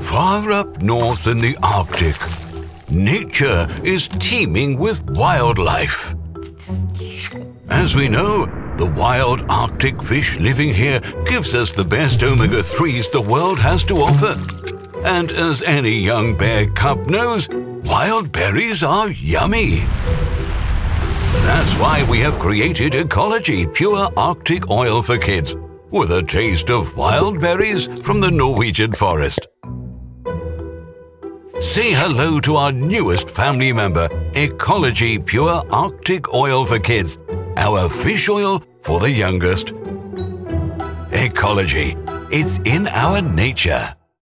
Far up north in the Arctic, nature is teeming with wildlife. As we know, the wild Arctic fish living here gives us the best omega-3s the world has to offer. And as any young bear cub knows, wild berries are yummy. That's why we have created Eqology Pure Arctic Oil for Kids, with a taste of wild berries from the Norwegian forest. Say hello to our newest family member, Eqology Pure Arctic Oil for Kids, our fish oil for the youngest. Eqology, it's in our nature.